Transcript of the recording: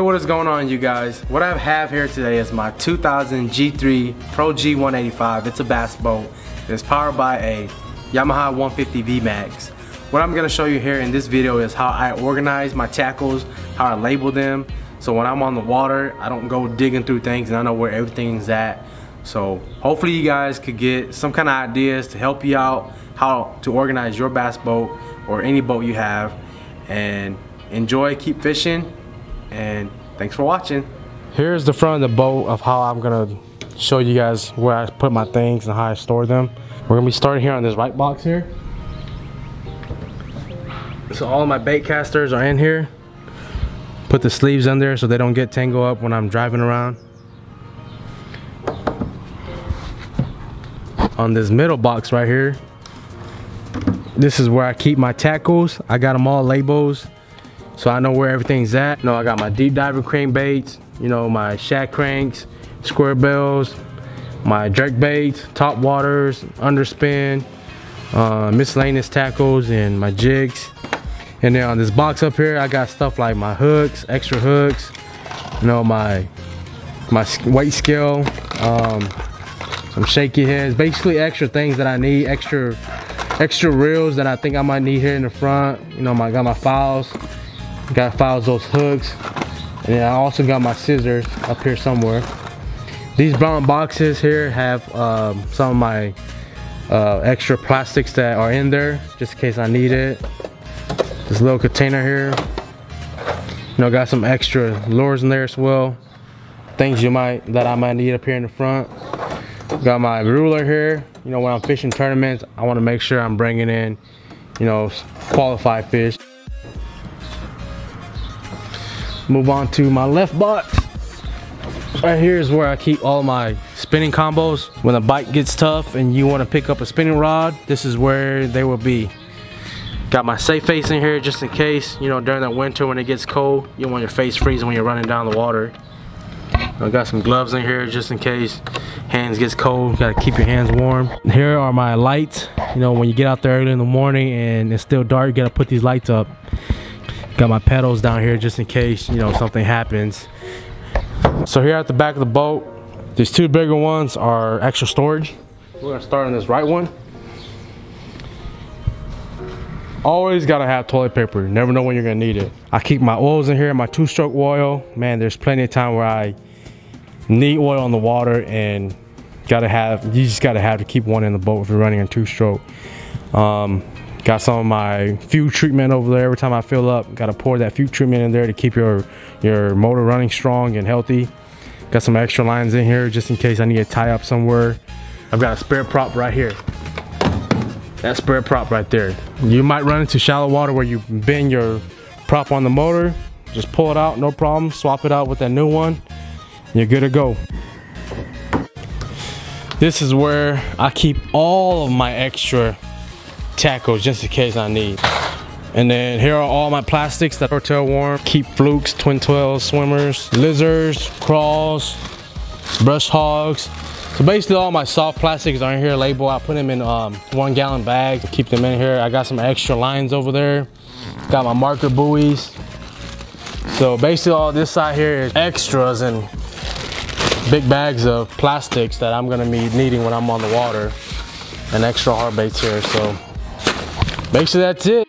Hey, what is going on you guys? What I have here today is my 2000 G3 Pro G185. It's a bass boat. It's powered by a Yamaha 150 VMAX. What I'm gonna show you here in this video is how I organize my tackles, how I label them. So when I'm on the water, I don't go digging through things and I know where everything's at. So hopefully you guys could get some kind of ideas to help you out how to organize your bass boat or any boat you have and enjoy, keep fishing, and thanks for watching. Here's the front of the boat of how I'm gonna show you guys where I put my things and how I store them. We're gonna be starting here on this right box here. So all my bait casters are in here. Put the sleeves in there so they don't get tangled up when I'm driving around. On this middle box right here, this is where I keep my tackles. I got them all labels so I know where everything's at. You know, I got my deep diving crankbaits, you know, my shad cranks, square bills, my jerk baits, top waters, underspin, uh, miscellaneous tackles, and my jigs. And then on this box up here, I got stuff like my hooks, extra hooks, you know, my my weight scale, um, some shaky heads, basically extra things that I need, extra extra reels that I think I might need here in the front. You know, I got my files, Got files those hooks. And then I also got my scissors up here somewhere. These brown boxes here have um, some of my uh, extra plastics that are in there, just in case I need it. This little container here. You know, got some extra lures in there as well. Things you might, that I might need up here in the front. Got my ruler here. You know, when I'm fishing tournaments, I wanna make sure I'm bringing in, you know, qualified fish. Move on to my left box. Right here is where I keep all my spinning combos. When the bite gets tough and you want to pick up a spinning rod, this is where they will be. Got my safe face in here just in case, you know, during the winter when it gets cold, you don't want your face freezing when you're running down the water. I got some gloves in here just in case hands gets cold, gotta keep your hands warm. Here are my lights. You know, when you get out there early in the morning and it's still dark, you gotta put these lights up. Got my pedals down here just in case, you know, something happens. So here at the back of the boat, these two bigger ones are extra storage. We're gonna start on this right one. Always gotta have toilet paper. You Never know when you're gonna need it. I keep my oils in here, my two-stroke oil. Man, there's plenty of time where I need oil on the water and gotta have, you just gotta have to keep one in the boat if you're running a two-stroke. Um, Got some of my fuel treatment over there. Every time I fill up, got to pour that fuel treatment in there to keep your, your motor running strong and healthy. Got some extra lines in here just in case I need to tie up somewhere. I've got a spare prop right here. That spare prop right there. You might run into shallow water where you bend your prop on the motor. Just pull it out, no problem. Swap it out with that new one. You're good to go. This is where I keep all of my extra tackles just in case I need. And then here are all my plastics that are tail worm. Keep flukes, twin 12 swimmers, lizards, crawls, brush hogs. So basically all my soft plastics are in here labeled. I put them in um, one gallon bags, to keep them in here. I got some extra lines over there. Got my marker buoys. So basically all this side here is extras and big bags of plastics that I'm gonna be needing when I'm on the water and extra hard baits here. So Make sure that's it.